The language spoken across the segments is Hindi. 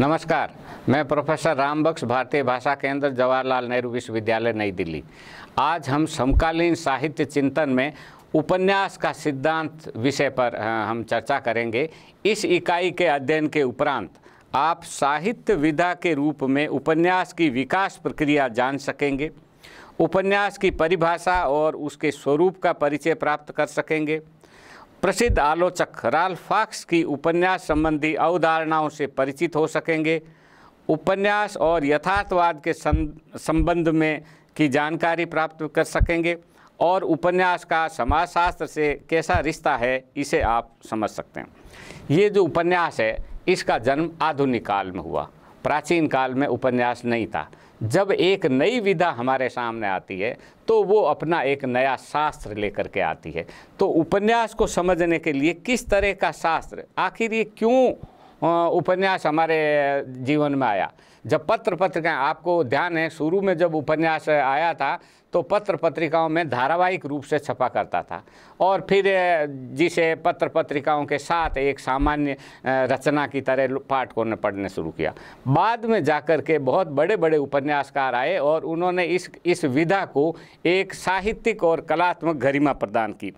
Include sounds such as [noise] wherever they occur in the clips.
नमस्कार, मैं प्रोफेसर राम बख्श भारतीय भाषा केंद्र, जवाहरलाल नेहरू विश्वविद्यालय, नई दिल्ली। आज हम समकालीन साहित्य चिंतन में उपन्यास का सिद्धांत विषय पर हम चर्चा करेंगे। इस इकाई के अध्ययन के उपरांत आप साहित्य विधा के रूप में उपन्यास की विकास प्रक्रिया जान सकेंगे, उपन्यास की परिभाषा और उसके स्वरूप का परिचय प्राप्त कर सकेंगे प्रसिद्ध आलोचक राल्फ फॉक्स की उपन्यास संबंधी अवधारणाओं से परिचित हो सकेंगे। उपन्यास और यथार्थवाद के संबंध में की जानकारी प्राप्त कर सकेंगे और उपन्यास का समाजशास्त्र से कैसा रिश्ता है, इसे आप समझ सकते हैं। ये जो उपन्यास है, इसका जन्म आधुनिक काल में हुआ। प्राचीन काल में उपन्यास नहीं था। जब एक नई विधा हमारे सामने आती है तो वो अपना एक नया शास्त्र लेकर के आती है। तो उपन्यास को समझने के लिए किस तरह का शास्त्र, आखिर ये क्यों उपन्यास हमारे जीवन में आया। जब पत्र पत्रिकाएँ आपको ध्यान है, शुरू में जब उपन्यास आया था तो पत्र पत्रिकाओं में धारावाहिक रूप से छपा करता था। और फिर जिसे पत्र पत्रिकाओं के साथ एक सामान्य रचना की तरह पाठकों ने पढ़ने शुरू किया। बाद में जाकर के बहुत बड़े बड़े उपन्यासकार आए और उन्होंने इस इस विधा को एक साहित्यिक और कलात्मक गरिमा प्रदान की।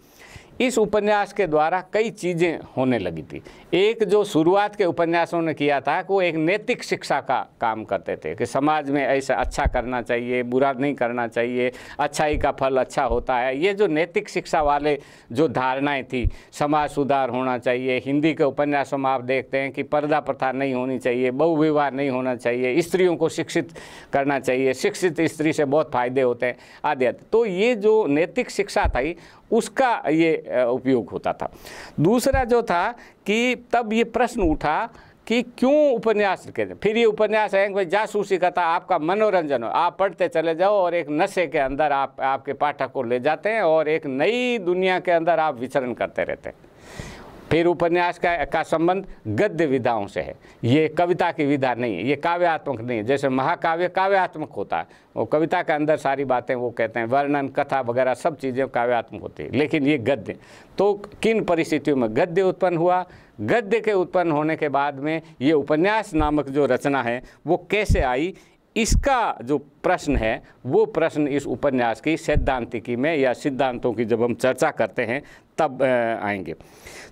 इस उपन्यास के द्वारा कई चीज़ें होने लगी थी। एक जो शुरुआत के उपन्यासों ने किया था कि वो एक नैतिक शिक्षा का काम करते थे कि समाज में ऐसा अच्छा करना चाहिए, बुरा नहीं करना चाहिए, अच्छाई का फल अच्छा होता है। ये जो नैतिक शिक्षा वाले जो धारणाएँ थी, समाज सुधार होना चाहिए, हिंदी के उपन्यासों में आप देखते हैं कि पर्दा प्रथा नहीं होनी चाहिए, बहुविवाह नहीं होना चाहिए, स्त्रियों को शिक्षित करना चाहिए, शिक्षित स्त्री से बहुत फ़ायदे होते हैं, आदि आदि। तो ये जो नैतिक शिक्षा थी उसका ये उपयोग होता था। दूसरा जो था कि तब ये प्रश्न उठा कि क्यों उपन्यास थे? फिर ये उपन्यास है भाई जासूसी का था आपका मनोरंजन हो, आप पढ़ते चले जाओ और एक नशे के अंदर आप, आपके पाठक को ले जाते हैं और एक नई दुनिया के अंदर आप विचरण करते रहते हैं। फिर उपन्यास का का संबंध गद्य विधाओं से है। ये कविता की विधा नहीं है, ये काव्यात्मक नहीं है। जैसे महाकाव्य काव्यात्मक होता है, वो कविता के अंदर सारी बातें वो कहते हैं, वर्णन, कथा वगैरह सब चीज़ें काव्यात्मक होती है, लेकिन ये गद्य। तो किन परिस्थितियों में गद्य उत्पन्न हुआ? गद्य के उत्पन्न होने के बाद में ये उपन्यास नामक जो रचना है, वो कैसे आई? इसका जो प्रश्न है, वो प्रश्न इस उपन्यास की सैद्धांतिकी में या सिद्धांतों की जब हम चर्चा करते हैं तब आएँगे।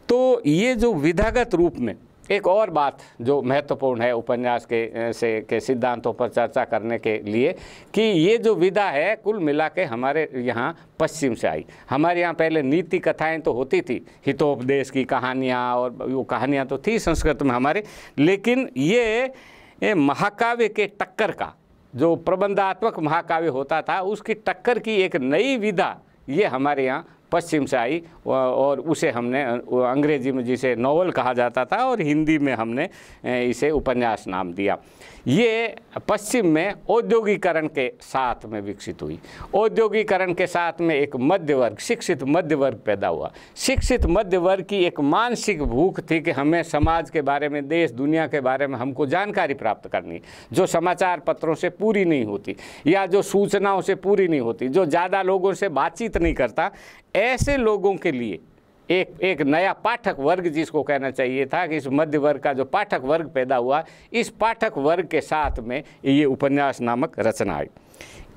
तो ये जो विधागत रूप में एक और बात जो महत्वपूर्ण है उपन्यास के से, के सिद्धांतों पर चर्चा करने के लिए कि ये जो विधा है, कुल मिला के हमारे यहाँ पश्चिम से आई। हमारे यहाँ पहले नीति कथाएँ तो होती थी, हितोपदेश की कहानियाँ और वो कहानियाँ तो थी संस्कृत में हमारे, लेकिन ये ये महाकाव्य के टक्कर का, जो प्रबंधात्मक महाकाव्य होता था, उसकी टक्कर की एक नई विधा ये हमारे यहाँ पश्चिम से आई और उसे हमने अंग्रेज़ी में जिसे नॉवल कहा जाता था और हिंदी में हमने इसे उपन्यास नाम दिया। ये पश्चिम में औद्योगिकरण के साथ में विकसित हुई। औद्योगिकरण के साथ में एक मध्य वर्ग शिक्षित मध्य वर्ग पैदा हुआ। शिक्षित मध्य वर्ग की एक मानसिक भूख थी कि हमें समाज के बारे में, देश, दुनिया के बारे में हमको जानकारी प्राप्त करनी, जो समाचार पत्रों से पूरी नहीं होती, या जो सूचनाओं से पूरी नहीं होती, जो ज़्यादा लोगों से बातचीत नहीं करता ऐसे लोगों के लिए एक एक नया पाठक वर्ग जिसको कहना चाहिए था कि इस मध्य वर्ग का जो पाठक वर्ग पैदा हुआ, इस पाठक वर्ग के साथ में ये उपन्यास नामक रचना आई।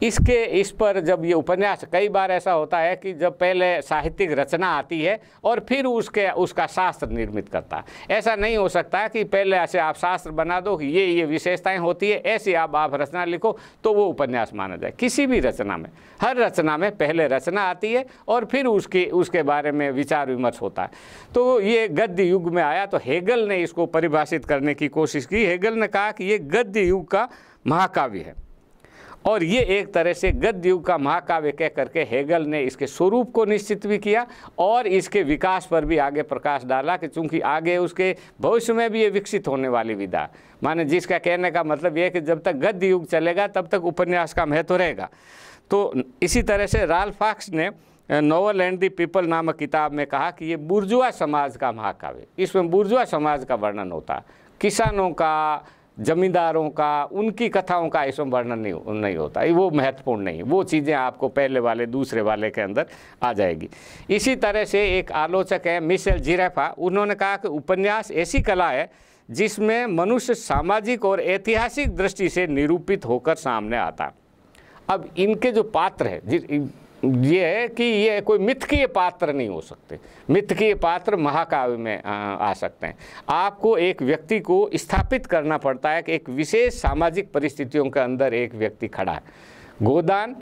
इसके, इस पर जब ये उपन्यास, कई बार ऐसा होता है कि जब पहले साहित्यिक रचना आती है और फिर उसके, उसका शास्त्र निर्मित करता ऐसा नहीं हो सकता कि पहले ऐसे आप शास्त्र बना दो ये ये विशेषताएँ होती है, ऐसी आप आप रचना लिखो तो वो उपन्यास माना जाए। किसी भी रचना में, हर रचना में पहले रचना आती है और फिर उसकी, उसके बारे में विचार विमर्श होता है। तो ये गद्य युग में आया तो हेगल ने इसको परिभाषित करने की कोशिश की। हेगल ने कहा कि ये गद्य युग का महाकाव्य है। और ये एक तरह से गद्य युग का महाकाव्य कह करके हेगल ने इसके स्वरूप को निश्चित भी किया और इसके विकास पर भी आगे प्रकाश डाला कि चूँकि आगे उसके भविष्य में भी ये विकसित होने वाली विधा। माने जिसका कहने का मतलब ये है कि जब तक गद्य युग चलेगा, तब तक उपन्यास का महत्व रहेगा। तो इसी तरह से राल फॉक्स ने नोवल एंड दी पीपल नामक किताब में कहा कि ये बुर्जुआ समाज का महाकाव्य, इसमें बुर्जुआ समाज का वर्णन होता। किसानों का जमींदारों का, उनकी कथाओं का इसमें वर्णन नहीं नहीं होता। वो महत्वपूर्ण नहीं वो चीज़ें आपको पहले वाले, दूसरे वाले के अंदर आ जाएगी। इसी तरह से एक आलोचक है, मिशेल जिरेफा। उन्होंने कहा कि उपन्यास ऐसी कला है जिसमें मनुष्य सामाजिक और ऐतिहासिक दृष्टि से निरूपित होकर सामने आता। अब इनके जो पात्र है ये है कि ये कोई मिथकीय पात्र नहीं हो सकते। मिथकीय पात्र महाकाव्य में आ, आ सकते हैं। आपको एक व्यक्ति को स्थापित करना पड़ता है कि एक विशेष सामाजिक परिस्थितियों के अंदर एक व्यक्ति खड़ा है। गोदान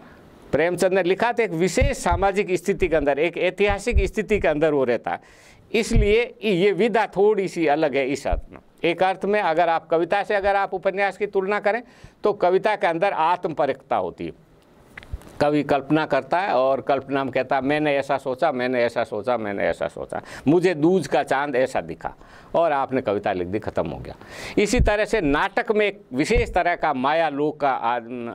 प्रेमचंद ने लिखा था एक विशेष सामाजिक स्थिति के अंदर एक ऐतिहासिक स्थिति के अंदर वो रहता है। इसलिए ये विधा थोड़ी सी अलग है इस अर्थ में। एक अर्थ में अगर आप कविता से अगर आप उपन्यास की तुलना करें तो कविता के अंदर आत्मपरिकता होती है। कवि कल्पना करता है और कल्पना में कहता मैंने ऐसा सोचा, मैंने ऐसा सोचा, मैंने ऐसा सोचा। मुझे दूज का चाँद ऐसा दिखा और आपने कविता लिख दी, खत्म हो गया। इसी तरह से नाटक में एक विशेष तरह का माया लोक का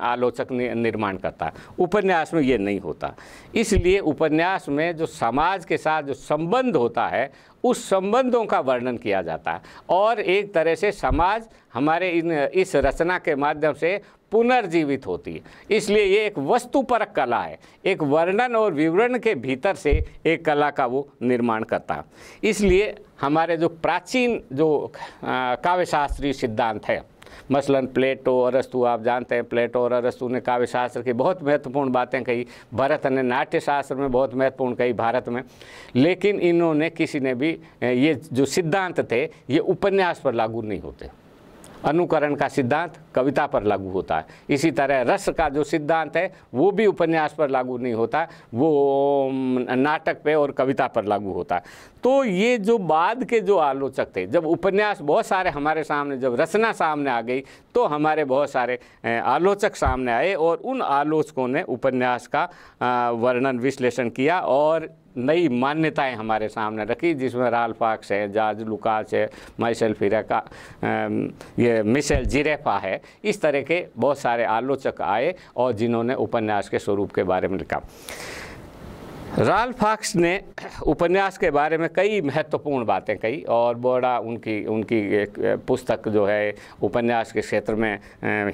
आलोचक निर्माण करता है। उपन्यास में ये नहीं होता। इसलिए उपन्यास में जो समाज के साथ जो संबंध होता है उस संबंधों का वर्णन किया जाता है। और एक तरह से समाज हमारे इन, इस रचना के माध्यम से पुनर्जीवित होती है। इसलिए ये एक वस्तुपरक कला है। एक वर्णन और विवरण के भीतर से एक कला का वो निर्माण करता है। इसलिए हमारे जो प्राचीन जो काव्यशास्त्रीय सिद्धांत है मसलन प्लेटो अरस्तु, आप जानते हैं प्लेटो और अरस्तु ने काव्य शास्त्र की बहुत महत्वपूर्ण बातें कही, भरत ने नाट्य शास्त्र में बहुत महत्वपूर्ण कही भारत में। लेकिन इन्होंने किसी ने भी ये जो सिद्धांत थे, ये उपन्यास पर लागू नहीं होते। अनुकरण का सिद्धांत कविता पर लागू होता है। इसी तरह रस का जो सिद्धांत है, वो भी उपन्यास पर लागू नहीं होता, वो नाटक पे और कविता पर लागू होता। है तो ये जो बाद के जो आलोचक थे, जब उपन्यास बहुत सारे हमारे सामने, जब रचना सामने आ गई तो हमारे बहुत सारे आलोचक सामने आए और उन आलोचकों ने उपन्यास का वर्णन, विश्लेषण किया और नई मान्यताएँ हमारे सामने रखी, जिसमें राल पाक्स है, जार्ज लुकास है फिरा का ये मिशेल जिरेफा है, इस तरह के बहुत सारे आलोचक आए और जिन्होंने उपन्यास के स्वरूप के बारे में लिखा। राल फाक्स ने उपन्यास के बारे में कई महत्वपूर्ण बातें कही और बड़ा उनकी उनकी पुस्तक जो है, उपन्यास के क्षेत्र में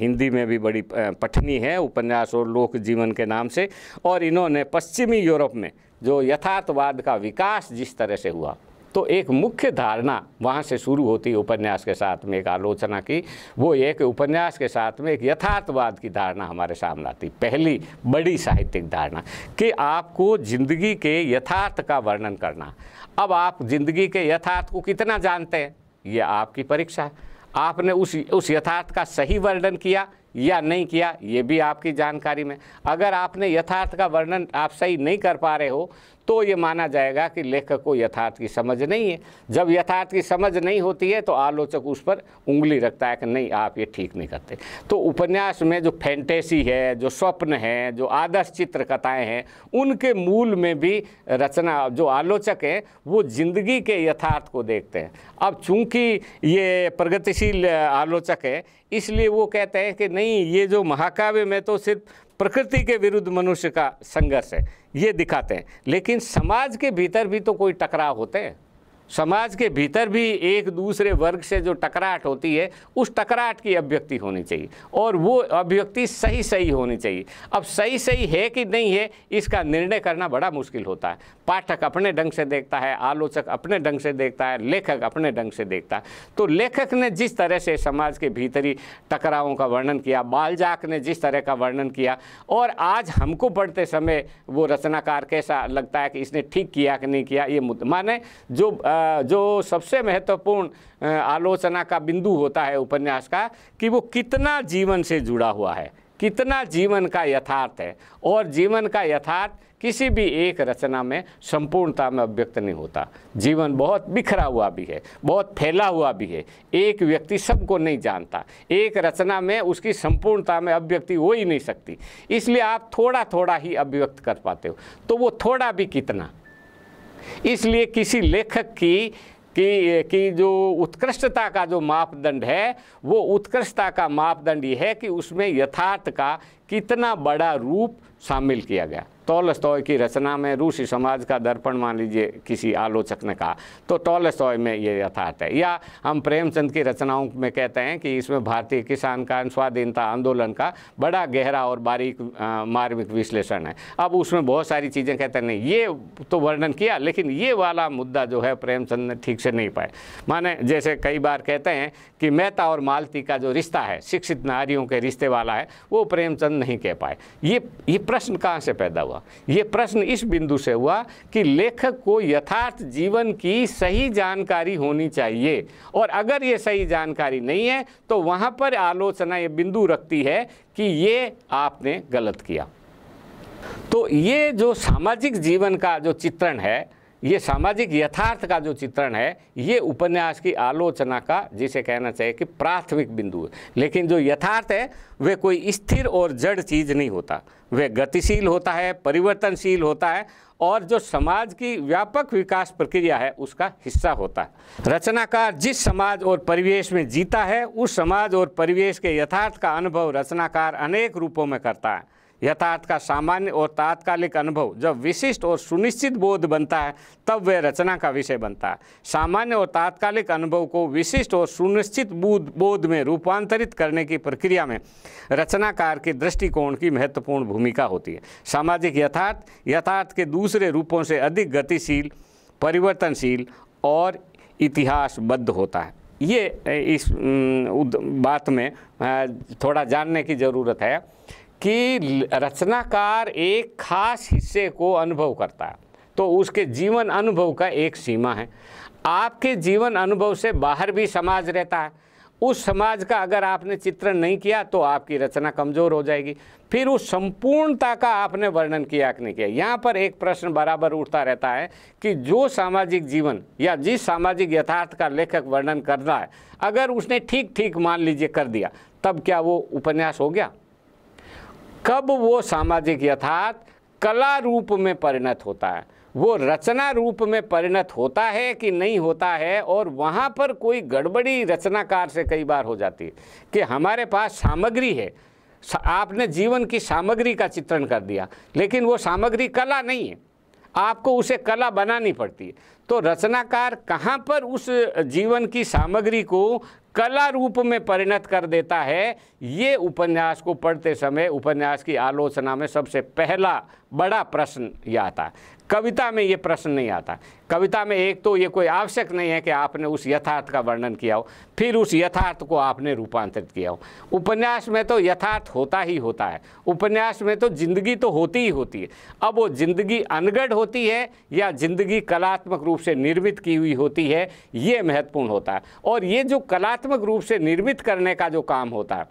हिंदी में भी बड़ी पठनी है उपन्यास और लोक जीवन के नाम से और इन्होंने पश्चिमी यूरोप में जो यथार्थवाद का विकास जिस तरह से हुआ तो एक मुख्य धारणा वहाँ से शुरू होती है उपन्यास के साथ में एक आलोचना की। वो ये कि उपन्यास के साथ में एक यथार्थवाद की धारणा हमारे सामने आती। पहली बड़ी साहित्यिक धारणा कि आपको ज़िंदगी के यथार्थ का वर्णन करना। अब आप ज़िंदगी के यथार्थ को कितना जानते हैं? ये आपकी परीक्षा है। आपने उस उस यथार्थ का सही वर्णन किया या नहीं किया, ये भी आपकी जानकारी में। अगर आपने यथार्थ का वर्णन आप सही नहीं कर पा रहे हो तो ये माना जाएगा कि लेखक को यथार्थ की समझ नहीं है। जब यथार्थ की समझ नहीं होती है तो आलोचक उस पर उंगली रखता है कि नहीं, आप ये ठीक नहीं करते। तो उपन्यास में जो फैंटेसी है, जो स्वप्न है, जो आदर्श चित्र कथाएँ हैं, उनके मूल में भी रचना, जो आलोचक हैं, वो ज़िंदगी के यथार्थ को देखते हैं। अब चूँकि ये प्रगतिशील आलोचक है, इसलिए वो कहते हैं कि नहीं, ये जो महाकाव्य में तो सिर्फ़ प्रकृति के विरुद्ध मनुष्य का संघर्ष है, ये दिखाते हैं। लेकिन समाज के भीतर भी तो कोई टकराव होते हैं। समाज के भीतर भी एक दूसरे वर्ग से जो टकराहट होती है उस टकराहट की अभिव्यक्ति होनी चाहिए और वो अभिव्यक्ति सही सही होनी चाहिए। अब सही सही है कि नहीं है इसका निर्णय करना बड़ा मुश्किल होता है। पाठक अपने ढंग से देखता है आलोचक अपने ढंग से देखता है लेखक अपने ढंग से देखता है। तो लेखक ने जिस तरह से समाज के भीतरी टकरावों का वर्णन किया बालजाक ने जिस तरह का वर्णन किया और आज हमको पढ़ते समय वो रचनाकार कैसा लगता है कि इसने ठीक किया कि नहीं किया ये माने जो आ, जो सबसे महत्वपूर्ण आलोचना का बिंदु होता है उपन्यास का, कि वो कितना जीवन से जुड़ा हुआ है, कितना जीवन का यथार्थ है। और जीवन का यथार्थ किसी भी एक रचना में संपूर्णता में अभिव्यक्त नहीं होता। जीवन बहुत बिखरा हुआ भी है, बहुत फैला हुआ भी है। एक व्यक्ति सबको नहीं जानता। एक रचना में उसकी संपूर्णता में अभिव्यक्ति हो ही नहीं सकती। इसलिए आप थोड़ा थोड़ा ही अभिव्यक्त कर पाते हो। तो वो थोड़ा भी कितना इसलिए किसी लेखक की, कि कि जो उत्कृष्टता का जो मापदंड है, वो उत्कृष्टता का मापदंड ये है कि उसमें यथार्थ का कितना बड़ा रूप शामिल किया गया। टॉलस्टॉय की रचना में रूसी समाज का दर्पण मान लीजिए किसी आलोचक ने कहा तो टॉलस्टॉय में ये यथार्थ है। या हम प्रेमचंद की रचनाओं में कहते हैं कि इसमें भारतीय किसान का स्वाधीनता आंदोलन का बड़ा गहरा और बारीक मार्मिक विश्लेषण है। अब उसमें बहुत सारी चीज़ें कहते हैं नहीं, ये तो वर्णन किया, लेकिन ये वाला मुद्दा जो है प्रेमचंद ने ठीक से नहीं पाए माने जैसे कई बार कहते हैं कि मेहता और मालती का जो रिश्ता है, शिक्षित नारियों के रिश्ते वाला है, वो प्रेमचंद नहीं कह पाए। ये ये प्रश्न कहाँ से पैदा हुआ? ये प्रश्न इस बिंदु से हुआ कि लेखक को यथार्थ जीवन की सही जानकारी होनी चाहिए। और अगर ये सही जानकारी नहीं है तो वहाँ पर आलोचना, ये बिंदु रखती है कि ये आपने गलत किया। तो ये जो सामाजिक जीवन का जो चित्रण है ये सामाजिक यथार्थ का जो चित्रण है, ये उपन्यास की आलोचना का, जिसे कहना चाहिए कि प्राथमिक बिंदु है। लेकिन जो यथार्थ है, वे कोई स्थिर और जड़ चीज़ नहीं होता। वे गतिशील होता है, परिवर्तनशील होता है, और जो समाज की व्यापक विकास प्रक्रिया है, उसका हिस्सा होता है। रचनाकार जिस समाज और परिवेश में जीता है, उस समाज और परिवेश के यथार्थ का अनुभव रचनाकार अनेक रूपों में करता है। यथार्थ का सामान्य और तात्कालिक अनुभव। जब विशिष्ट और सुनिश्चित बोध बनता है, तब वह रचना का विषय बनता है। सामान्य और तात्कालिक अनुभव को विशिष्ट और सुनिश्चित बोध बोध में रूपांतरित करने की प्रक्रिया में रचनाकार के दृष्टिकोण की महत्वपूर्ण भूमिका होती है। सामाजिक यथार्थ यथार्थ के दूसरे रूपों से अधिक गतिशील, परिवर्तनशील और इतिहासबद्ध होता है। ये, इस बात में थोड़ा जानने की ज़रूरत है कि रचनाकार एक खास हिस्से को अनुभव करता है। तो उसके जीवन अनुभव का एक सीमा है। आपके जीवन अनुभव से बाहर भी समाज रहता है। उस समाज का अगर आपने चित्रण नहीं किया तो आपकी रचना कमज़ोर हो जाएगी। फिर उस संपूर्णता का आपने वर्णन किया कि नहीं किया। यहाँ पर एक प्रश्न बराबर उठता रहता है कि जो सामाजिक जीवन या जिस सामाजिक यथार्थ का लेखक वर्णन कर रहा है, अगर उसने ठीक ठीक मान लीजिए कर दिया, तब क्या वो उपन्यास हो गया? कब वो सामाजिक यथार्थ कला रूप में परिणत होता है? वो रचना रूप में परिणत होता है कि नहीं होता है? और वहाँ पर कोई गड़बड़ी रचनाकार से कई बार हो जाती है कि हमारे पास सामग्री है। आपने जीवन की सामग्री का चित्रण कर दिया, लेकिन वो सामग्री कला नहीं है। आपको उसे कला बनानी पड़ती है। तो रचनाकार कहाँ पर उस जीवन की सामग्री को कला रूप में परिणत कर देता है। ये उपन्यास को पढ़ते समय उपन्यास की आलोचना में सबसे पहला बड़ा प्रश्न यह आता कविता में ये प्रश्न नहीं आता। कविता में एक तो ये कोई आवश्यक नहीं है कि आपने उस यथार्थ का वर्णन किया हो, फिर उस यथार्थ को आपने रूपांतरित किया हो। उपन्यास में तो यथार्थ होता ही होता है। उपन्यास में तो ज़िंदगी तो होती ही होती है। अब वो ज़िंदगी अनगढ़ होती है या ज़िंदगी कलात्मक रूप से निर्मित की हुई होती है, ये महत्वपूर्ण होता है। और ये जो कलात्मक रूप से निर्मित करने का जो काम होता है,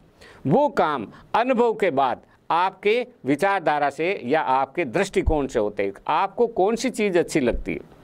वो काम अनुभव के बाद आपके विचारधारा से या आपके दृष्टिकोण से होते हैं। आपको कौन सी चीज़ अच्छी लगती है?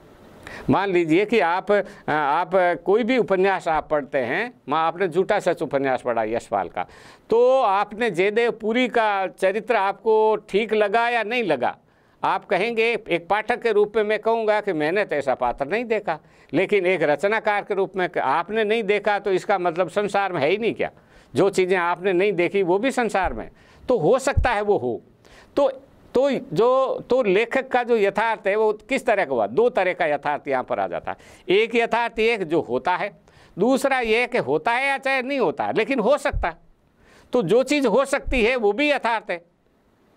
मान लीजिए कि आप आप कोई भी उपन्यास आप पढ़ते हैं, माँ, आपने झूठा सच उपन्यास पढ़ा यशपाल का तो आपने जयदेव पुरी का चरित्र आपको ठीक लगा या नहीं लगा? आप कहेंगे, एक पाठक के रूप में मैं कहूँगा कि मैंने तो ऐसा पात्र नहीं देखा, लेकिन एक रचनाकार के रूप में आपने नहीं देखा तो इसका मतलब संसार में है ही नहीं क्या? जो चीज़ें आपने नहीं देखी, वो भी संसार में तो हो सकता है वो हो। तो तो जो तो लेखक का जो यथार्थ है वो किस तरह का हुआ? दो तरह का यथार्थ यहाँ पर आ जाता है। एक यथार्थ एक जो होता है, दूसरा ये कि होता है या चाहे नहीं होता है लेकिन हो सकता है। तो जो चीज़ हो सकती है वो भी यथार्थ है,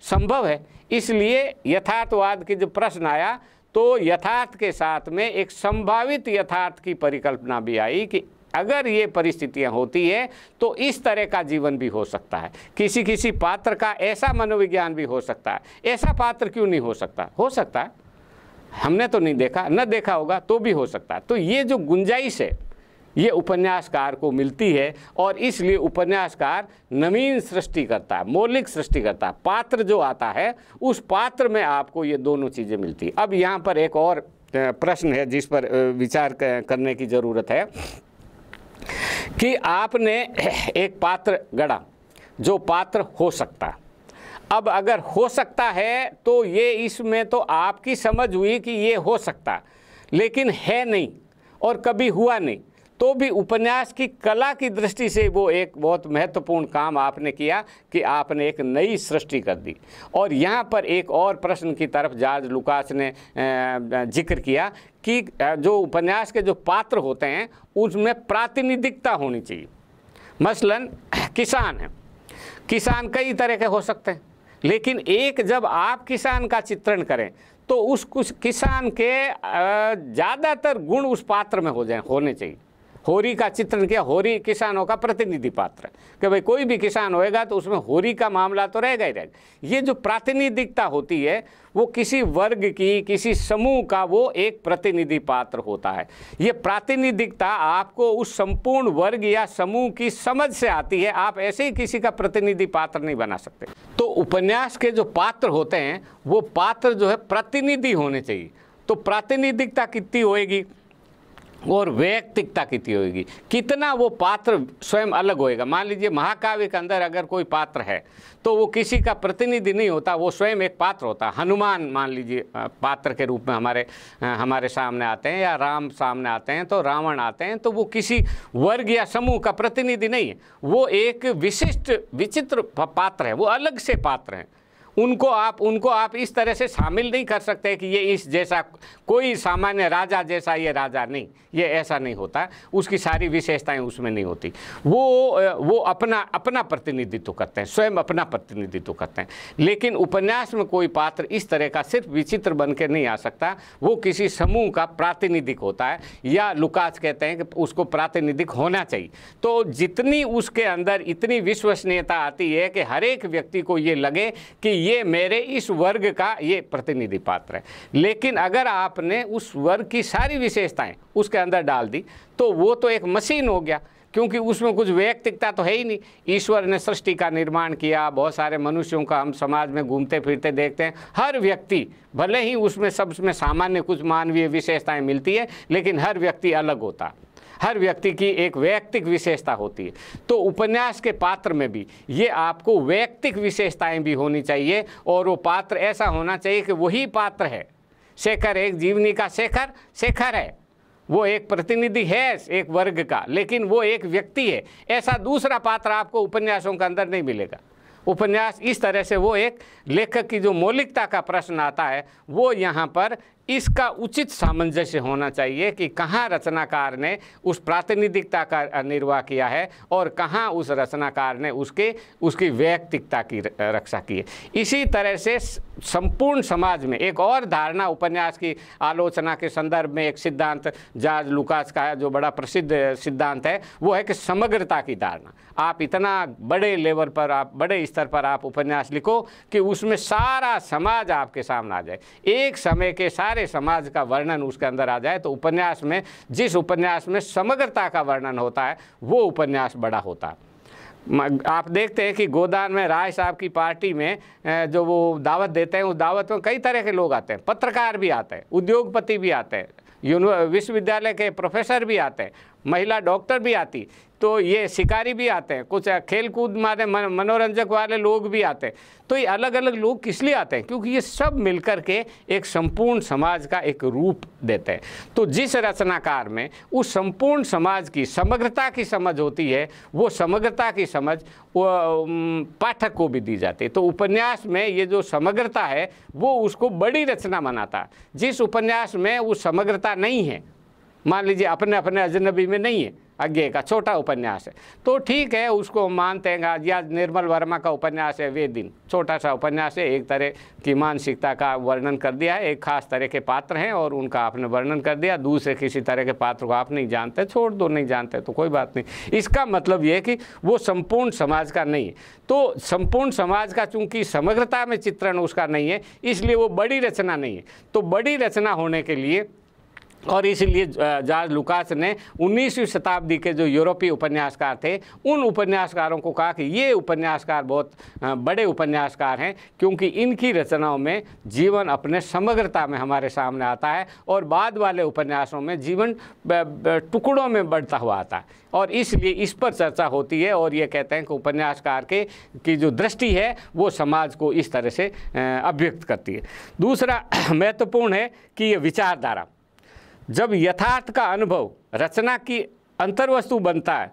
संभव है। इसलिए यथार्थवाद की जो प्रश्न आया तो यथार्थ के साथ में एक संभावित यथार्थ की परिकल्पना भी आई कि अगर ये परिस्थितियाँ होती है तो इस तरह का जीवन भी हो सकता है। किसी किसी पात्र का ऐसा मनोविज्ञान भी हो सकता है। ऐसा पात्र क्यों नहीं हो सकता? हो सकता है। हमने तो नहीं देखा, न देखा होगा तो भी हो सकता है। तो ये जो गुंजाइश है, ये उपन्यासकार को मिलती है और इसलिए उपन्यासकार नवीन सृष्टि करता है, मौलिक सृष्टि करता है। पात्र जो आता है, उस पात्र में आपको ये दोनों चीज़ें मिलती अब यहाँ पर एक और प्रश्न है जिस पर विचार करने की ज़रूरत है। कि आपने एक पात्र गढ़ा जो पात्र हो सकता अब अगर हो सकता है तो ये इसमें तो आपकी समझ हुई कि ये हो सकता लेकिन है नहीं और कभी हुआ नहीं। तो भी उपन्यास की कला की दृष्टि से वो एक बहुत महत्वपूर्ण काम आपने किया कि आपने एक नई सृष्टि कर दी। और यहाँ पर एक और प्रश्न की तरफ़ जॉर्ज लुकास ने ज़िक्र किया कि जो उपन्यास के जो पात्र होते हैं उसमें प्रातिनिधिकता होनी चाहिए। मसलन, किसान है। किसान कई तरह के हो सकते हैं, लेकिन एक जब आप किसान का चित्रण करें तो उस कुछ किसान के ज़्यादातर गुण उस पात्र में हो जाए, होने चाहिए। होरी का चित्रण किया, होरी किसानों का प्रतिनिधि पात्र। कि भाई कोई भी किसान होएगा तो उसमें होरी का मामला तो रहेगा ही रहेगा। ये जो प्रातिनिधिकता होती है, वो किसी वर्ग की, किसी समूह का वो एक प्रतिनिधि पात्र होता है। ये प्रातिनिधिकता आपको उस संपूर्ण वर्ग या समूह की समझ से आती है। आप ऐसे ही किसी का प्रतिनिधि पात्र नहीं बना सकते। तो उपन्यास के जो पात्र होते हैं, वो पात्र जो है प्रतिनिधि होने चाहिए। तो प्रातिनिधिकता कितनी होएगी? और वैयक्तिकता कितनी होगी? कितना वो पात्र स्वयं अलग होएगा? मान लीजिए, महाकाव्य के अंदर अगर कोई पात्र है तो वो किसी का प्रतिनिधि नहीं होता, वो स्वयं एक पात्र होता। हनुमान, मान लीजिए पात्र के रूप में हमारे हमारे सामने आते हैं या राम सामने आते हैं तो रावण आते हैं तो वो किसी वर्ग या समूह का प्रतिनिधि नहीं है। वो एक विशिष्ट, विचित्र पात्र है, वो अलग से पात्र हैं। उनको आप उनको आप इस तरह से शामिल नहीं कर सकते कि ये इस जैसा, कोई सामान्य राजा जैसा ये राजा नहीं। ये ऐसा नहीं होता। उसकी सारी विशेषताएँ उसमें नहीं होती। वो वो अपना अपना प्रतिनिधित्व करते हैं, स्वयं अपना प्रतिनिधित्व करते हैं। लेकिन उपन्यास में कोई पात्र इस तरह का सिर्फ़ विचित्र बन के नहीं आ सकता। वो किसी समूह का प्रातिनिधिक होता है, या लुकास कहते हैं कि उसको प्रातिनिधिक होना चाहिए। तो जितनी उसके अंदर इतनी विश्वसनीयता आती है कि हर एक व्यक्ति को ये लगे कि ये मेरे इस वर्ग का ये प्रतिनिधि पात्र है। लेकिन अगर आपने उस वर्ग की सारी विशेषताएँ उसके अंदर डाल दी तो वो तो एक मशीन हो गया, क्योंकि उसमें कुछ वैयक्तिकता तो है ही नहीं। ईश्वर ने सृष्टि का निर्माण किया, बहुत सारे मनुष्यों का हम समाज में घूमते फिरते देखते हैं। हर व्यक्ति, भले ही उसमें सब में सामान्य कुछ मानवीय विशेषताएँ मिलती है, लेकिन हर व्यक्ति अलग होता। हर व्यक्ति की एक वैयक्तिक विशेषता होती है। तो उपन्यास के पात्र में भी ये आपको वैयक्तिक विशेषताएँ भी होनी चाहिए और वो पात्र ऐसा होना चाहिए कि वही पात्र है। शेखर एक जीवनी का शेखर शेखर है। वो एक प्रतिनिधि है, एक वर्ग का, लेकिन वो एक व्यक्ति है। ऐसा दूसरा पात्र आपको उपन्यासों के अंदर नहीं मिलेगा। उपन्यास इस तरह से वो एक लेखक की जो मौलिकता का प्रश्न आता है, वो यहाँ पर इसका उचित सामंजस्य होना चाहिए कि कहाँ रचनाकार ने उस प्रातिनिधिकता का निर्वाह किया है और कहाँ उस रचनाकार ने उसके, उसकी वैयक्तिकता की रक्षा की है। इसी तरह से, संपूर्ण समाज में एक और धारणा उपन्यास की आलोचना के संदर्भ में एक सिद्धांत, जॉर्ज लुकास का है, जो बड़ा प्रसिद्ध सिद्धांत है, वो है कि समग्रता की धारणा। आप इतना बड़े लेवल पर, आप बड़े स्तर पर आप उपन्यास लिखो कि उसमें सारा समाज आपके सामने आ जाए। एक समय के सारे सारे समाज का वर्णन उसके अंदर आ जाए तो उपन्यास में, जिस उपन्यास में समग्रता का वर्णन होता है, वो उपन्यास बड़ा होता है। आप देखते हैं कि गोदान में राय साहब की पार्टी में जो वो दावत देते हैं, उस दावत में कई तरह के लोग आते हैं। पत्रकार भी आते हैं, उद्योगपति भी आते हैं विश्वविद्यालय के प्रोफेसर भी आते हैं, महिला डॉक्टर भी आती तो ये शिकारी भी आते हैं, कुछ खेल कूद मारे मनोरंजक वाले लोग भी आते हैं। तो ये अलग अलग लोग किस लिए आते हैं? क्योंकि ये सब मिलकर के एक संपूर्ण समाज का एक रूप देते हैं। तो जिस रचनाकार में उस संपूर्ण समाज की समग्रता की समझ होती है, वो समग्रता की समझ पाठक को भी दी जाती है। तो उपन्यास में ये जो समग्रता है, वो उसको बड़ी रचना बनाता जिस उपन्यास में वो समग्रता नहीं है मान लीजिए अपने अपने अजनबी में नहीं है अज्ञे का छोटा उपन्यास है। तो ठीक है, उसको मानते हैं या निर्मल वर्मा का उपन्यास है, वे दिन। छोटा सा उपन्यास है, एक तरह की मानसिकता का वर्णन कर दिया है, एक खास तरह के पात्र हैं और उनका आपने वर्णन कर दिया। दूसरे किसी तरह के पात्र को आप नहीं जानते, छोड़ दो, नहीं जानते तो कोई बात नहीं। इसका मतलब ये है कि वो संपूर्ण समाज का नहीं है। तो संपूर्ण समाज का, चूँकि समग्रता में चित्रण उसका नहीं है, इसलिए वो बड़ी रचना नहीं है। तो बड़ी रचना होने के लिए और इसलिए जॉर्ज लुकास ने 19वीं शताब्दी के जो यूरोपीय उपन्यासकार थे, उन उपन्यासकारों को कहा कि ये उपन्यासकार बहुत बड़े उपन्यासकार हैं, क्योंकि इनकी रचनाओं में जीवन अपने समग्रता में हमारे सामने आता है और बाद वाले उपन्यासों में जीवन टुकड़ों में बढ़ता हुआ आता है। और इसलिए इस पर चर्चा होती है और ये कहते हैं कि उपन्यासकार के, की जो दृष्टि है, वो समाज को इस तरह से अभिव्यक्त करती है। दूसरा [clears throat] महत्वपूर्ण है कि ये विचारधारा। जब यथार्थ का अनुभव रचना की अंतर्वस्तु बनता है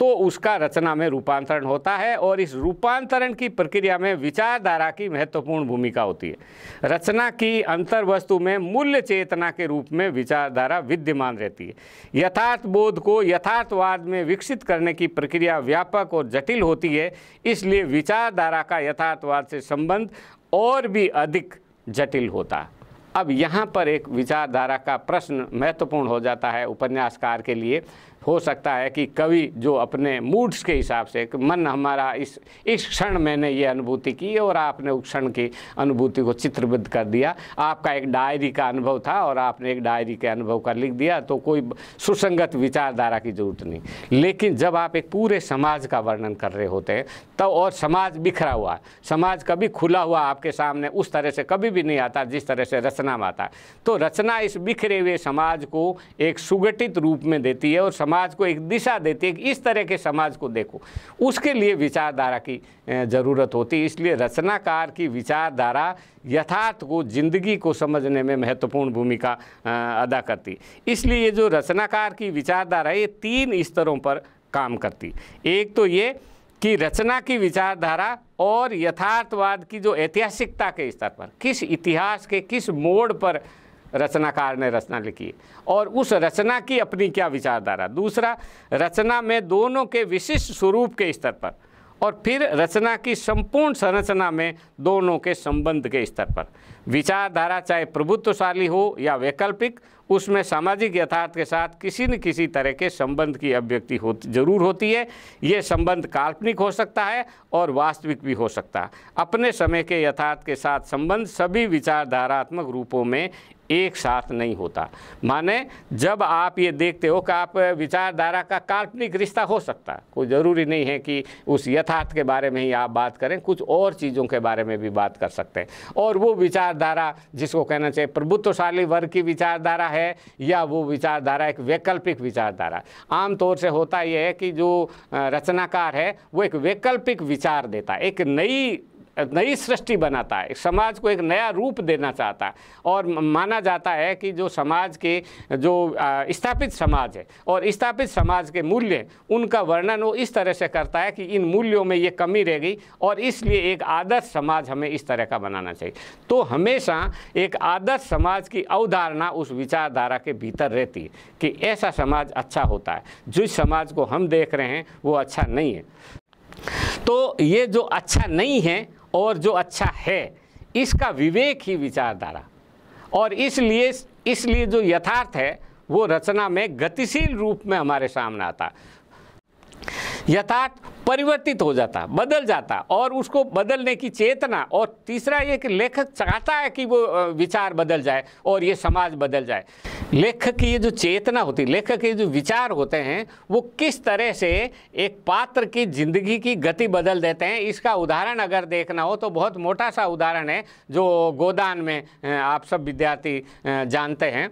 तो उसका रचना में रूपांतरण होता है और इस रूपांतरण की प्रक्रिया में विचारधारा की महत्वपूर्ण भूमिका होती है। रचना की अंतर्वस्तु में मूल्य चेतना के रूप में विचारधारा विद्यमान रहती है। यथार्थ बोध को यथार्थवाद में विकसित करने की प्रक्रिया व्यापक और जटिल होती है, इसलिए विचारधारा का यथार्थवाद से संबंध और भी अधिक जटिल होता है। अब यहाँ पर एक विचारधारा का प्रश्न महत्वपूर्ण हो जाता है उपन्यासकार के लिए। हो सकता है कि कवि जो अपने मूड्स के हिसाब से मन हमारा इस इस क्षण मैंने ये अनुभूति की और आपने उस क्षण की अनुभूति को चित्रबद्ध कर दिया। आपका एक डायरी का अनुभव था और आपने एक डायरी के अनुभव का लिख दिया तो कोई सुसंगत विचारधारा की ज़रूरत नहीं। लेकिन जब आप एक पूरे समाज का वर्णन कर रहे होते हैं तब तो और समाज बिखरा हुआ, समाज कभी खुला हुआ आपके सामने, उस तरह से कभी भी नहीं आता, जिस तरह से रचना में आता तो रचना इस बिखरे हुए समाज को एक सुगठित रूप में देती है और समाज को एक दिशा देती है कि इस तरह के समाज को देखो। उसके लिए विचारधारा की ज़रूरत होती है। इसलिए रचनाकार की विचारधारा यथार्थ को, ज़िंदगी को समझने में महत्वपूर्ण भूमिका अदा करती इसलिए ये जो रचनाकार की विचारधारा ये तीन स्तरों पर काम करती एक तो ये कि रचना की विचारधारा और यथार्थवाद की जो ऐतिहासिकता के स्तर पर, किस इतिहास के किस मोड़ पर रचनाकार ने रचना लिखी। है और उस रचना की अपनी क्या विचारधारा? दूसरा, रचना में दोनों के विशिष्ट स्वरूप के स्तर पर और फिर रचना की संपूर्ण संरचना में दोनों के संबंध के स्तर पर। विचारधारा चाहे प्रभुत्वशाली हो या वैकल्पिक, उसमें सामाजिक यथार्थ के साथ किसी न किसी तरह के संबंध की अभिव्यक्ति हो, ज़रूर होती है। ये संबंध काल्पनिक हो सकता है और वास्तविक भी हो सकता। है अपने समय के यथार्थ के साथ संबंध सभी विचारधारात्मक रूपों में एक साथ नहीं होता। माने जब आप ये देखते हो कि आप विचारधारा का काल्पनिक रिश्ता हो सकता है। कोई ज़रूरी नहीं है कि उस यथार्थ के बारे में ही आप बात करें, कुछ और चीज़ों के बारे में भी बात कर सकते हैं। और वो विचारधारा, जिसको कहना चाहिए प्रभुत्वशाली वर्ग की विचारधारा है, या वो विचारधारा एक वैकल्पिक विचारधारा आमतौर से होता यह है कि जो रचनाकार है, वो एक वैकल्पिक विचार देता है। एक नई नई सृष्टि बनाता है, समाज को एक नया रूप देना चाहता है। और माना जाता है कि जो समाज के, जो स्थापित समाज है और स्थापित समाज के मूल्य, उनका वर्णन वो इस तरह से करता है कि इन मूल्यों में ये कमी रह गई और इसलिए एक आदर्श समाज हमें इस तरह का बनाना चाहिए। तो हमेशा एक आदर्श समाज की अवधारणा उस विचारधारा के भीतर रहती है कि ऐसा समाज अच्छा होता है। जिस समाज को हम देख रहे हैं, वो अच्छा नहीं है। तो ये जो अच्छा नहीं है और जो अच्छा है, इसका विवेक ही विचारधारा। और इसलिए इसलिए जो यथार्थ है, वो रचना में गतिशील रूप में हमारे सामने आता। यथार्थ परिवर्तित हो जाता, बदल जाता, और उसको बदलने की चेतना, और तीसरा ये कि लेखक चाहता है कि वो विचार बदल जाए, और ये समाज बदल जाए। लेखक की ये जो चेतना होती है लेखक के जो विचार होते हैं, वो किस तरह से एक पात्र की ज़िंदगी की गति बदल देते हैं? इसका उदाहरण अगर देखना हो तो बहुत मोटा सा उदाहरण है, जो गोदान में आप सब विद्यार्थी जानते हैं।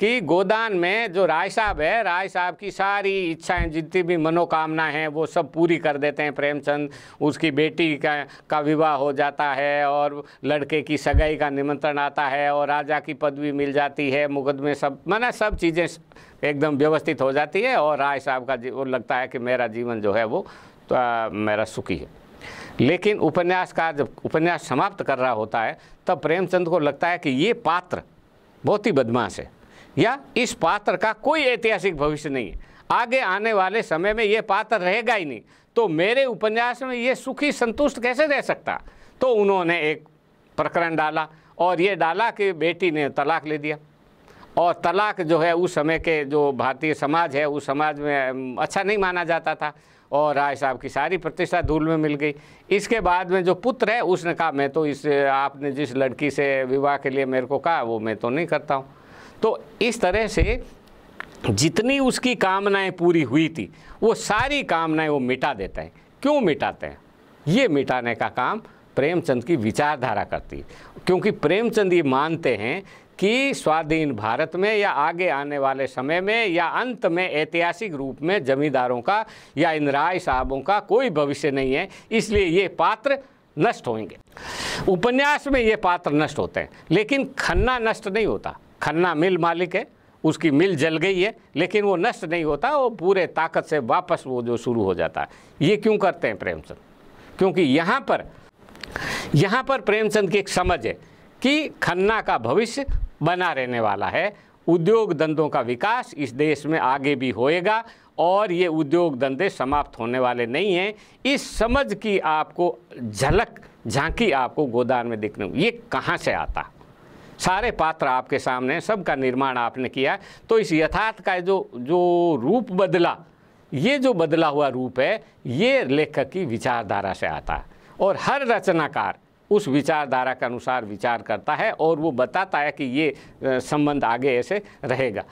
कि गोदान में जो राय साहब है राय साहब की सारी इच्छाएँ जितनी भी मनोकामना हैं वो सब पूरी कर देते हैं। प्रेमचंद उसकी बेटी का का विवाह हो जाता है और लड़के की सगाई का निमंत्रण आता है और राजा की पदवी मिल जाती है मुकदमे सब माना सब चीज़ें एकदम व्यवस्थित हो जाती है और राय साहब का वो लगता है कि मेरा जीवन जो है वो तो आ, मेरा सुखी है। लेकिन उपन्यासकार जब उपन्यास समाप्त कर रहा होता है तब प्रेमचंद को लगता है कि ये पात्र बहुत ही बदमाश है। या इस पात्र का कोई ऐतिहासिक भविष्य नहीं है। आगे आने वाले समय में ये पात्र रहेगा ही नहीं। तो मेरे उपन्यास में ये सुखी संतुष्ट कैसे रह सकता? तो उन्होंने एक प्रकरण डाला और ये डाला कि बेटी ने तलाक ले दिया। और तलाक जो है उस समय के जो भारतीय समाज है, उस समाज में अच्छा नहीं माना जाता था और राय साहब की सारी प्रतिष्ठा धूल में मिल गई। इसके बाद में जो पुत्र है, उसने कहा, मैं तो इस, आपने जिस लड़की से विवाह के लिए मेरे को कहा, वो मैं तो नहीं करता हूँ। तो इस तरह से जितनी उसकी कामनाएँ पूरी हुई थी, वो सारी कामनाएँ वो मिटा देते हैं। क्यों मिटाते हैं? ये मिटाने का काम प्रेमचंद की विचारधारा करती है। क्योंकि प्रेमचंद ये मानते हैं कि स्वाधीन भारत में या आगे आने वाले समय में या अंत में ऐतिहासिक रूप में जमींदारों का या इन राय साहबों का कोई भविष्य नहीं है, इसलिए ये पात्र नष्ट होंगे। उपन्यास में ये पात्र नष्ट होते हैं, लेकिन खन्ना नष्ट नहीं होता। खन्ना मिल मालिक है, उसकी मिल जल गई है, लेकिन वो नष्ट नहीं होता, वो पूरे ताकत से वापस वो जो शुरू हो जाता है। ये क्यों करते हैं प्रेमचंद? क्योंकि यहाँ पर यहाँ पर प्रेमचंद की एक समझ है कि खन्ना का भविष्य बना रहने वाला है, उद्योग धंधों का विकास इस देश में आगे भी होएगा, और ये उद्योग धंधे समाप्त होने वाले नहीं हैं। इस समझ की आपको झलक, झांकी आपको गोदान में दिखने ये कहाँ से आता? सारे पात्र आपके सामने, सबका निर्माण आपने किया। तो इस यथार्थ का जो जो रूप बदला, ये जो बदला हुआ रूप है, ये लेखक की विचारधारा से आता है। और हर रचनाकार उस विचारधारा के अनुसार विचार करता है और वो बताता है कि ये संबंध आगे ऐसे रहेगा।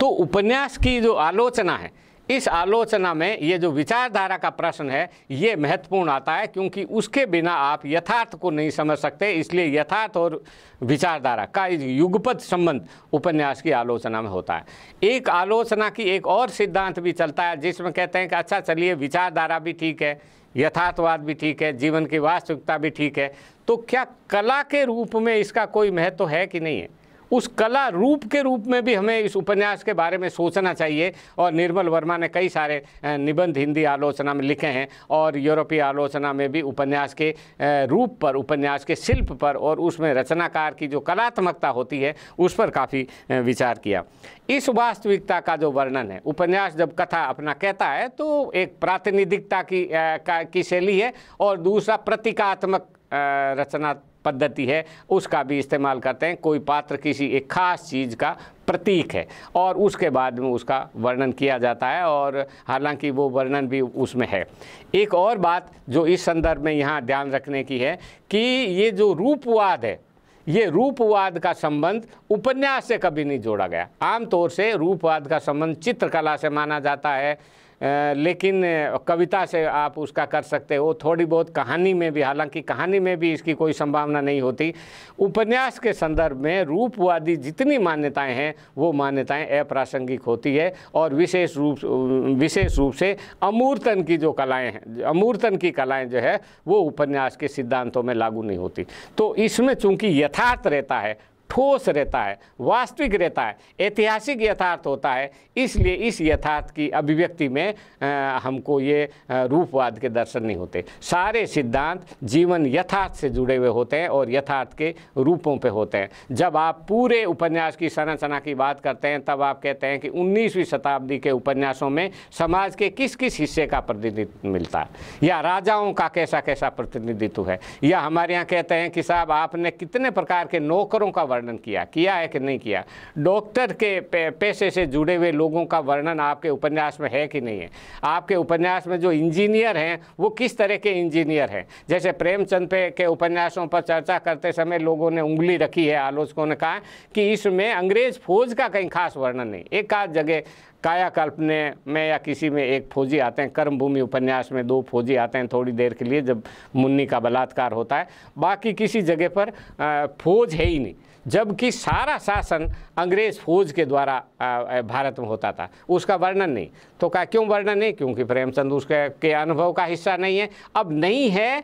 तो उपन्यास की जो आलोचना है इस आलोचना में ये जो विचारधारा का प्रश्न है, ये महत्वपूर्ण आता है क्योंकि उसके बिना आप यथार्थ को नहीं समझ सकते, इसलिए यथार्थ और विचारधारा का युगपत संबंध उपन्यास की आलोचना में होता है। एक आलोचना की एक और सिद्धांत भी चलता है, जिसमें कहते हैं कि अच्छा चलिए, विचारधारा भी ठीक है, यथार्थवाद भी ठीक है, जीवन की वास्तविकता भी ठीक है तो क्या कला के रूप में इसका कोई महत्व है कि नहीं है? उस कला रूप के रूप में भी हमें इस उपन्यास के बारे में सोचना चाहिए। और निर्मल वर्मा ने कई सारे निबंध हिंदी आलोचना में लिखे हैं और यूरोपीय आलोचना में भी उपन्यास के रूप पर, उपन्यास के शिल्प पर और उसमें रचनाकार की जो कलात्मकता होती है, उस पर काफ़ी विचार किया। इस वास्तविकता का जो वर्णन है, उपन्यास जब कथा अपना कहता है तो एक प्रातिनिधिकता की शैली है और दूसरा प्रतीकात्मक रचना पद्धति है, उसका भी इस्तेमाल करते हैं। कोई पात्र किसी एक खास चीज़ का प्रतीक है और उसके बाद में उसका वर्णन किया जाता है और हालाँकि वो वर्णन भी उसमें है। एक और बात जो इस संदर्भ में यहाँ ध्यान रखने की है कि ये जो रूपवाद है, ये रूपवाद का संबंध उपन्यास से कभी नहीं जोड़ा गया। आमतौर से रूपवाद का संबंध चित्रकला से माना जाता है लेकिन कविता से आप उसका कर सकते हो। थोड़ी बहुत कहानी में भी, हालाँकि कहानी में भी इसकी कोई संभावना नहीं होती। उपन्यास के संदर्भ में रूपवादी जितनी मान्यताएँ हैं, वो मान्यताएँ अप्रासंगिक होती है और विशेष रूप विशेष रूप से अमूर्तन की जो कलाएँ हैं, अमूर्तन की कलाएँ जो है, वो उपन्यास के सिद्धांतों में लागू नहीं होती। तो इसमें चूँकि यथार्थ रहता है ठोस रहता है वास्तविक रहता है ऐतिहासिक यथार्थ होता है। इसलिए इस यथार्थ की अभिव्यक्ति में आ, हमको ये रूपवाद के दर्शन नहीं होते। सारे सिद्धांत जीवन यथार्थ से जुड़े हुए होते हैं और यथार्थ के रूपों पे होते हैं। जब आप पूरे उपन्यास की संरचना की बात करते हैं तब आप कहते हैं कि 19वीं शताब्दी के उपन्यासों में समाज के किस किस हिस्से का प्रतिनिधित्व मिलता है? या राजाओं का कैसा कैसा प्रतिनिधित्व है? या हमारे यहाँ कहते हैं कि साहब आपने कितने प्रकार के नौकरों का किया किया है कि नहीं किया? डॉक्टर के पैसे से जुड़े हुए लोगों का वर्णन आपके उपन्यास में है कि नहीं है? आपके उपन्यास में जो इंजीनियर हैं, वो किस तरह के इंजीनियर हैं? जैसे प्रेमचंद पे के उपन्यासों पर चर्चा करते समय लोगों ने उंगली रखी है, आलोचकों ने कहा कि इसमें अंग्रेज़ फौज का कहीं खास वर्णन नहीं। एक आध जगह कायाकल्प ने, में या किसी में एक फौजी आते हैं, कर्मभूमि उपन्यास में दो फौजी आते हैं थोड़ी देर के लिए, जब मुन्नी का बलात्कार होता है। बाकी किसी जगह पर फौज है ही नहीं। जबकि सारा शासन अंग्रेज़ फौज के द्वारा भारत में होता था। उसका वर्णन नहीं। तो क्या क्यों वर्णन नहीं? क्योंकि प्रेमचंद उसके, के अनुभव का हिस्सा नहीं है। अब नहीं है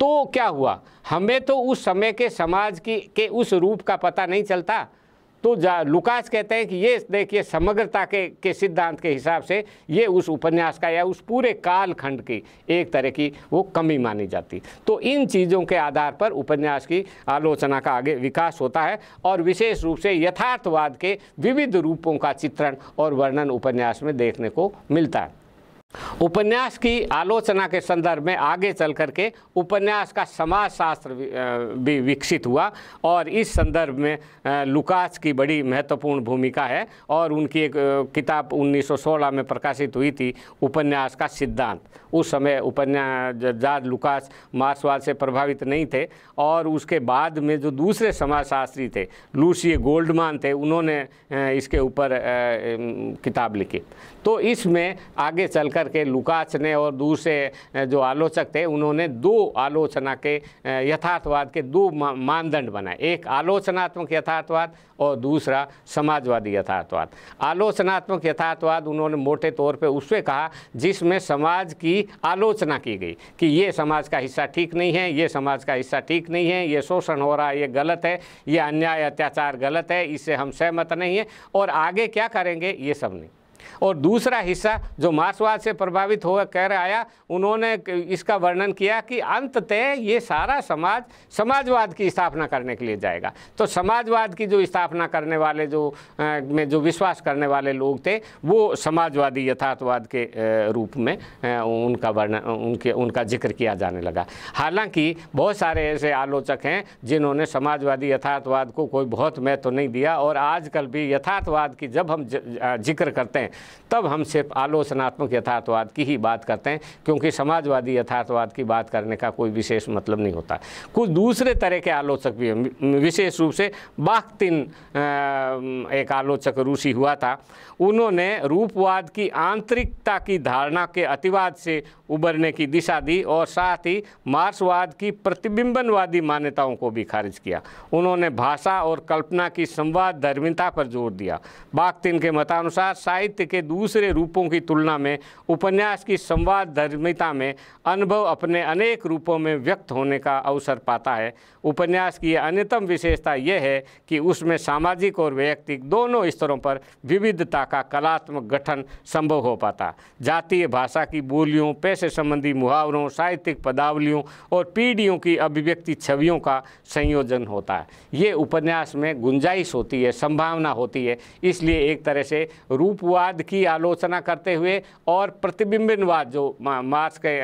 तो क्या हुआ? हमें तो उस समय के समाज की, के उस रूप का पता नहीं चलता। तो जा, लुकास कहते हैं कि ये देखिए, समग्रता के के सिद्धांत के हिसाब से ये उस उपन्यास का या उस पूरे कालखंड की एक तरह की वो कमी मानी जाती। तो इन चीज़ों के आधार पर उपन्यास की आलोचना का आगे विकास होता है और विशेष रूप से यथार्थवाद के विविध रूपों का चित्रण और वर्णन उपन्यास में देखने को मिलता है। उपन्यास की आलोचना के संदर्भ में आगे चल करके उपन्यास का समाजशास्त्र भी विकसित हुआ और इस संदर्भ में लुकास की बड़ी महत्वपूर्ण भूमिका है और उनकी एक किताब 1916 में प्रकाशित हुई थी, उपन्यास का सिद्धांत। उस समय उपन्यास जॉर्ज लुकास मार्क्सवाद से प्रभावित नहीं थे और उसके बाद में जो दूसरे समाजशास्त्री थे लूसी गोल्डमान थे, उन्होंने इसके ऊपर किताब लिखी। तो इसमें आगे चल लेकर के लुकास ने और दूसरे जो आलोचक थे, उन्होंने दो आलोचना के यथार्थवाद के दो मानदंड बनाए। एक आलोचनात्मक यथार्थवाद और दूसरा समाजवादी यथार्थवाद। आलोचनात्मक यथार्थवाद उन्होंने मोटे तौर पे उससे कहा, जिसमें समाज की आलोचना की गई कि ये समाज का हिस्सा ठीक नहीं है, ये समाज का हिस्सा ठीक नहीं है, ये शोषण हो रहा है, ये गलत है, ये अन्याय, अत्याचार गलत है, इससे हम सहमत नहीं हैं और आगे क्या करेंगे, ये सब नहीं। और दूसरा हिस्सा जो मार्क्सवाद से प्रभावित हो कर आया, उन्होंने इसका वर्णन किया कि अंततः ये सारा समाज समाजवाद की स्थापना करने के लिए जाएगा। तो समाजवाद की जो स्थापना करने वाले जो में जो विश्वास करने वाले लोग थे, वो समाजवादी यथार्थवाद के रूप में उनका वर्णन उनके, उनका ज़िक्र किया जाने लगा। हालाँकि बहुत सारे ऐसे आलोचक हैं जिन्होंने समाजवादी यथार्थवाद को कोई बहुत महत्व तो नहीं दिया और आजकल भी यथार्थवाद की जब हम ज़िक्र करते हैं तब हम सिर्फ़ आलोचनात्मक यथार्थवाद की ही बात करते हैं, क्योंकि समाजवादी यथार्थवाद की बात करने का कोई विशेष मतलब नहीं होता। कुछ दूसरे तरह के आलोचक भी विशेष रूप से बाख्तिन एक आलोचक रूसी हुआ था। उन्होंने रूपवाद की आंतरिकता की धारणा के अतिवाद से उबरने की दिशा दी और साथ ही मार्क्सवाद की प्रतिबिंबनवादी मान्यताओं को भी खारिज किया। उन्होंने भाषा और कल्पना की संवाद धर्मिता पर ज़ोर दिया। बाख्तिन के मतानुसार साहित्य के दूसरे रूपों की तुलना में, उपन्यास की संवाद धर्मिता में अनुभव अपने अनेक रूपों में व्यक्त होने का अवसर पाता है। उपन्यास की अन्यतम विशेषता यह है कि उसमें सामाजिक और वैयक्तिक दोनों स्तरों पर विविधता का कलात्मक गठन संभव हो पाता। जातीय भाषा की बोलियों पैसे संबंधी मुहावरों, साहित्यिक पदावलियों और पीढ़ियों की अभिव्यक्ति छवियों का संयोजन होता है। ये उपन्यास में गुंजाइश होती है, संभावना होती है, इसलिए एक तरह से रूपवाद की आलोचना करते हुए और प्रतिबिंबनवाद जो मार्क्स के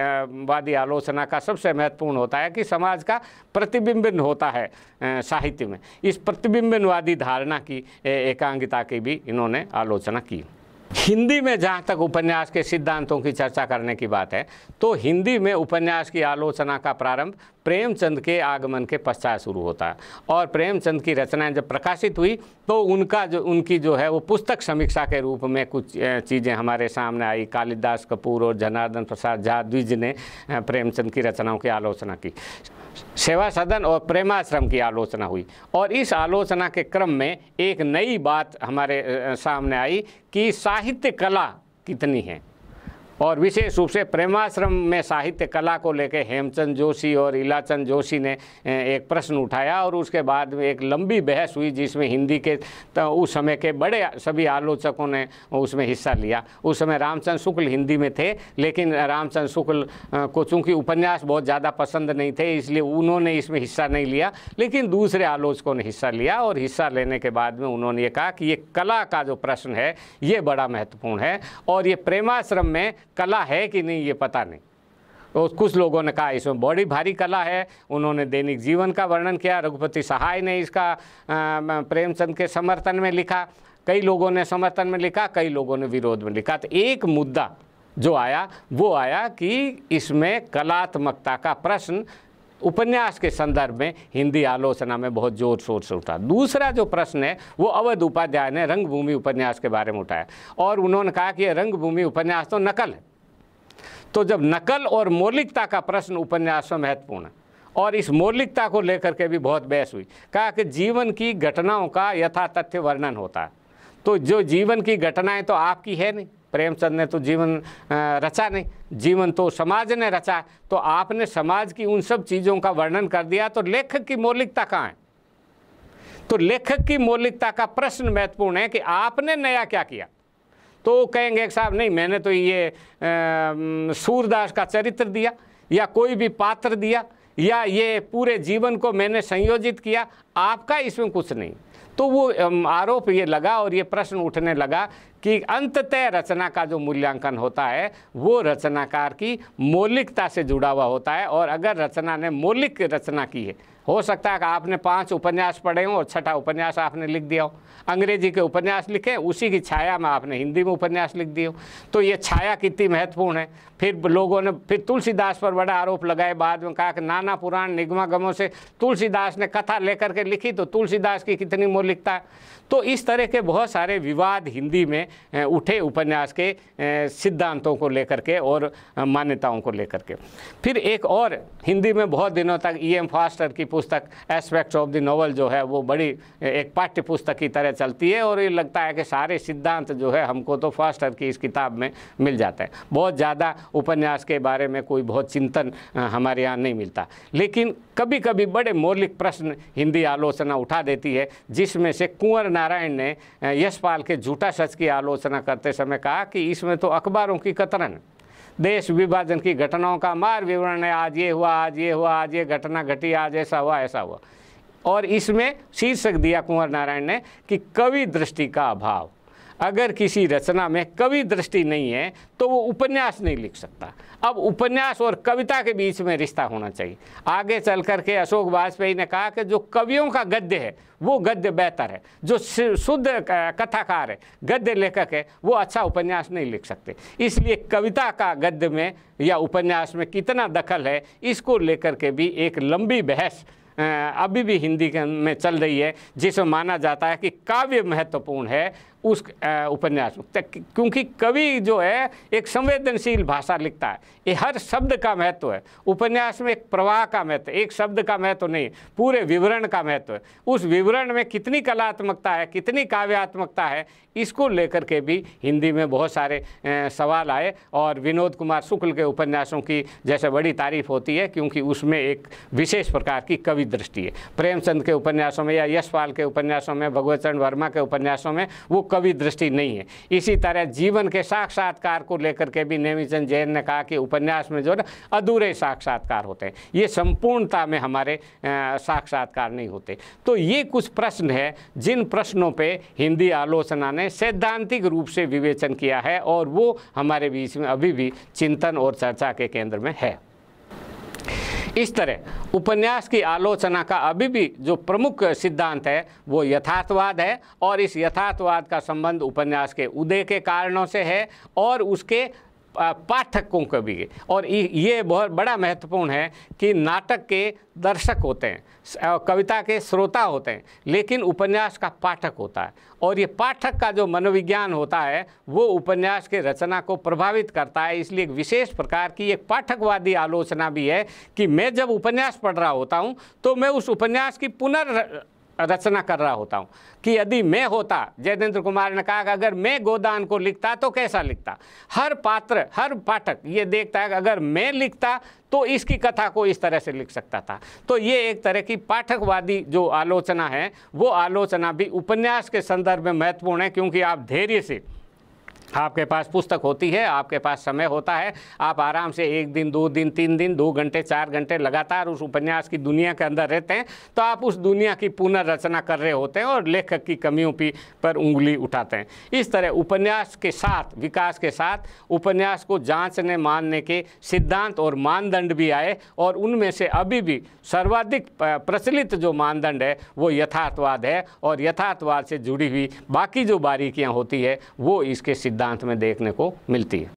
वादी आलोचना का सबसे महत्वपूर्ण होता है कि समाज का प्रतिबिंबन होता है साहित्य में। इस प्रतिबिंबनवादी धारणा की एकांगिता की भी इन्होंने आलोचना की। हिंदी में जहाँ तक उपन्यास के सिद्धांतों की चर्चा करने की बात है तो हिंदी में उपन्यास की आलोचना का प्रारंभ प्रेमचंद के आगमन के पश्चात शुरू होता है। और प्रेमचंद की रचनाएँ जब प्रकाशित हुई तो उनका जो, उनकी जो है वो पुस्तक समीक्षा के रूप में कुछ चीज़ें हमारे सामने आई। कालिदास कपूर और जनार्दन प्रसाद झा द्विज ने प्रेमचंद की रचनाओं की आलोचना की। सेवा सदन और प्रेमाश्रम की आलोचना हुई। और इस आलोचना के क्रम में एक नई बात हमारे सामने आई कि साहित्य कला कितनी है? और विशेष रूप से प्रेमाश्रम में साहित्य कला को लेकर हेमचंद जोशी और इलाचंद जोशी ने एक प्रश्न उठाया और उसके बाद एक लंबी बहस हुई जिसमें हिंदी के तो उस समय के बड़े सभी आलोचकों ने उसमें हिस्सा लिया। उस समय रामचंद्र शुक्ल हिंदी में थे, लेकिन रामचंद्र शुक्ल को चूँकि उपन्यास बहुत ज़्यादा पसंद नहीं थे, इसलिए उन्होंने इसमें हिस्सा नहीं लिया, लेकिन दूसरे आलोचकों ने हिस्सा लिया और हिस्सा लेने के बाद में उन्होंने ये कहा कि ये कला का जो प्रश्न है, ये बड़ा महत्वपूर्ण है और ये प्रेमाश्रम में कला है कि नहीं, ये पता नहीं। तो कुछ लोगों ने कहा, इसमें बड़ी भारी कला है। उन्होंने दैनिक जीवन का वर्णन किया, रघुपति सहाय ने इसका प्रेमचंद के समर्थन में लिखा, कई लोगों ने समर्थन में लिखा, कई लोगों ने विरोध में लिखा। तो एक मुद्दा जो आया, वो आया कि इसमें कलात्मकता का प्रश्न उपन्यास के संदर्भ में हिंदी आलोचना में बहुत ज़ोर शोर से उठा। दूसरा जो प्रश्न है, वो अवध उपाध्याय ने रंगभूमि उपन्यास के बारे में उठाया। और उन्होंने कहा कि रंगभूमि उपन्यास तो नकल है। तो जब नकल और मौलिकता का प्रश्न उपन्यास में महत्वपूर्ण है, और इस मौलिकता को लेकर के भी बहुत बहस हुई। कहा कि जीवन की घटनाओं का यथा तथ्य वर्णन होता है। तो जो जीवन की घटनाएँ तो आपकी है नहीं। प्रेमचंद ने तो जीवन रचा नहीं। जीवन तो समाज ने रचा। तो आपने समाज की उन सब चीज़ों का वर्णन कर दिया तो लेखक की मौलिकता कहाँ है? तो लेखक की मौलिकता का प्रश्न महत्वपूर्ण है कि आपने नया क्या किया? तो कहेंगे साहब, नहीं, मैंने तो ये सूरदास का चरित्र दिया, या कोई भी पात्र दिया, या ये पूरे जीवन को मैंने संयोजित किया। आपका इसमें कुछ नहीं। तो वो आरोप ये लगा और ये प्रश्न उठने लगा कि अंततः रचना का जो मूल्यांकन होता है, वो रचनाकार की मौलिकता से जुड़ा हुआ होता है और अगर रचना ने मौलिक रचना की है हो सकता है कि आपने पाँच उपन्यास पढ़े हों और छठा उपन्यास आपने लिख दिया हो। अंग्रेज़ी के उपन्यास लिखे, उसी की छाया में आपने हिंदी में उपन्यास लिख दिए हो। तो ये छाया कितनी महत्वपूर्ण है। फिर लोगों ने, फिर तुलसीदास पर बड़ा आरोप लगाए बाद में कहा कि नाना पुराण निगमागमों से तुलसीदास ने कथा लेकर के लिखी तो तुलसीदास की कितनी मौलिकता तो इस तरह के बहुत सारे विवाद हिंदी में उठे उपन्यास के सिद्धांतों को लेकर के और मान्यताओं को लेकर के। फिर एक और, हिंदी में बहुत दिनों तक ई एम फास्टर की पुस्तक एस्पेक्ट्स ऑफ़ द नॉवल जो है वो बड़ी, एक पाठ्य पुस्तक की तरह चलती है और ये लगता है कि सारे सिद्धांत जो है हमको तो फास्टर की इस किताब में मिल जाता है। बहुत ज़्यादा उपन्यास के बारे में कोई बहुत चिंतन हमारे यहाँ नहीं मिलता। लेकिन कभी कभी बड़े मौलिक प्रश्न हिंदी आलोचना उठा देती है, जिसमें से कुंवर नारायण ने यशपाल के झूठा सच की आलोचना करते समय कहा कि इसमें तो अखबारों की कतरन। देश विभाजन की घटनाओं का मार विवरण है। आज ये हुआ, आज ये हुआ, आज ये घटना घटी, आज ऐसा हुआ ऐसा हुआ। और इसमें शीर्षक दिया कुंवर नारायण ने कि कवि दृष्टि का अभाव। अगर किसी रचना में कवि दृष्टि नहीं है तो वो उपन्यास नहीं लिख सकता। अब उपन्यास और कविता के बीच में रिश्ता होना चाहिए। आगे चल करके अशोक वाजपेयी ने कहा कि जो कवियों का गद्य है, वो गद्य बेहतर है। जो शुद्ध कथाकार है, गद्य लेखक है, वो अच्छा उपन्यास नहीं लिख सकते। इसलिए कविता का गद्य में या उपन्यास में कितना दखल है, इसको लेकर के भी एक लंबी बहस अभी भी हिंदी में चल रही है, जिसमें माना जाता है कि काव्य महत्वपूर्ण है उस उपन्यास में। क्योंकि कवि जो है, एक संवेदनशील भाषा लिखता है। ये हर शब्द का महत्व है। उपन्यास में एक प्रवाह का महत्व एक शब्द का महत्व नहीं, पूरे विवरण का महत्व है। उस विवरण में कितनी कलात्मकता है, कितनी काव्यात्मकता है, इसको लेकर के भी हिंदी में बहुत सारे सवाल आए। और विनोद कुमार शुक्ल के उपन्यासों की जैसे बड़ी तारीफ़ होती है, क्योंकि उसमें एक विशेष प्रकार की कवि दृष्टि है। प्रेमचंद के उपन्यासों में या यशपाल के उपन्यासों में, भगवत चरण वर्मा के उपन्यासों में वो कवि दृष्टि नहीं है। इसी तरह जीवन के साक्षात्कार को लेकर के भी नेमीचंद जैन ने कहा कि उपन्यास में जो है अधूरे साक्षात्कार होते हैं। ये संपूर्णता में हमारे साक्षात्कार नहीं होते। तो ये कुछ प्रश्न है, जिन प्रश्नों पे हिंदी आलोचना ने सैद्धांतिक रूप से विवेचन किया है और वो हमारे बीच में अभी भी चिंतन और चर्चा के केंद्र में है। इस तरह उपन्यास की आलोचना का अभी भी जो प्रमुख सिद्धांत है, वो यथार्थवाद है और इस यथार्थवाद का संबंध उपन्यास के उदय के कारणों से है और उसके पाठकों को भी। और ये बहुत बड़ा महत्वपूर्ण है कि नाटक के दर्शक होते हैं कविता के श्रोता होते हैं, लेकिन उपन्यास का पाठक होता है। और ये पाठक का जो मनोविज्ञान होता है, वो उपन्यास के रचना को प्रभावित करता है, इसलिए एक विशेष प्रकार की एक पाठकवादी आलोचना भी है कि मैं जब उपन्यास पढ़ रहा होता हूँ तो मैं उस उपन्यास की पुनर् रचना कर रहा होता हूँ कि यदि मैं होता जयदेंद्र कुमार ने कहा कि अगर मैं गोदान को लिखता तो कैसा लिखता? हर पात्र, हर पाठक ये देखता है कि अगर मैं लिखता तो इसकी कथा को इस तरह से लिख सकता था। तो ये एक तरह की पाठकवादी जो आलोचना है, वो आलोचना भी उपन्यास के संदर्भ में महत्वपूर्ण है, क्योंकि आप धैर्य से आपके पास पुस्तक होती है, आपके पास समय होता है, आप आराम से एक दिन, दो दिन, तीन दिन, दो घंटे, चार घंटे लगातार उस उपन्यास की दुनिया के अंदर रहते हैं तो आप उस दुनिया की पुनर्रचना कर रहे होते हैं और लेखक की कमियों पर उंगली उठाते हैं। इस तरह उपन्यास के साथ, विकास के साथ, उपन्यास को जांचने, मानने के सिद्धांत और मानदंड भी आए और उनमें से अभी भी सर्वाधिक प्रचलित जो मानदंड है, वो यथार्थवाद है और यथार्थवाद से जुड़ी हुई बाकी जो बारीकियाँ होती है, वो इसके सिद्धांत में देखने को मिलती है।